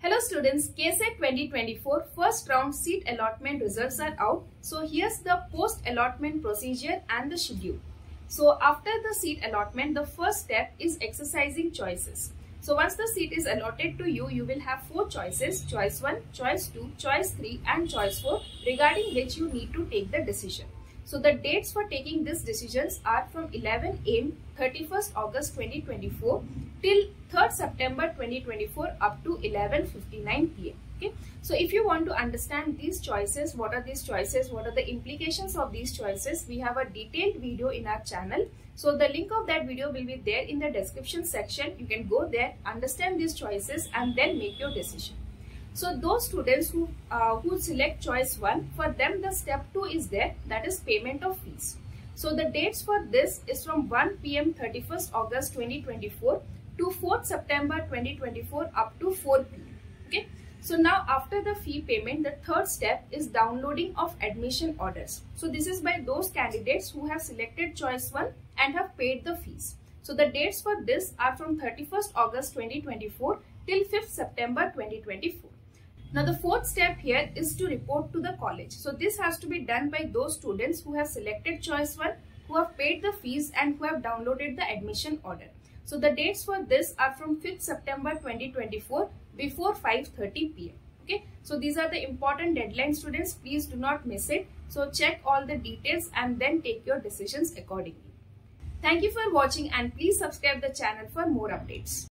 Hello students, KCET 2024 first round seat allotment results are out. So here's the post allotment procedure and the schedule. So after the seat allotment, the first step is exercising choices. So once the seat is allotted to you, you will have four choices, choice 1, choice 2, choice 3 and choice 4 regarding which you need to take the decision. So the dates for taking these decisions are from 11 am 31st August 2024 till 3rd September 2024 up to 11.59 pm. Okay. So if you want to understand these choices, what are these choices, what are the implications of these choices, we have a detailed video in our channel. So the link of that video will be there in the description section. You can go there, understand these choices and then make your decision. So those students who, uh, who select choice 1, for them the step 2 is there that is payment of fees. So the dates for this is from 1 pm 31st August 2024 to 4th September 2024 up to 4 pm. Okay. So now after the fee payment, the third step is downloading of admission orders. So this is by those candidates who have selected choice 1 and have paid the fees. So the dates for this are from 31st August 2024 till 5th September 2024. Now the fourth step here is to report to the college. So this has to be done by those students who have selected choice 1, who have paid the fees and who have downloaded the admission order. So the dates for this are from 5th September 2024 before 5.30 pm. Okay, so these are the important deadline students. Please do not miss it. So check all the details and then take your decisions accordingly. Thank you for watching and please subscribe the channel for more updates.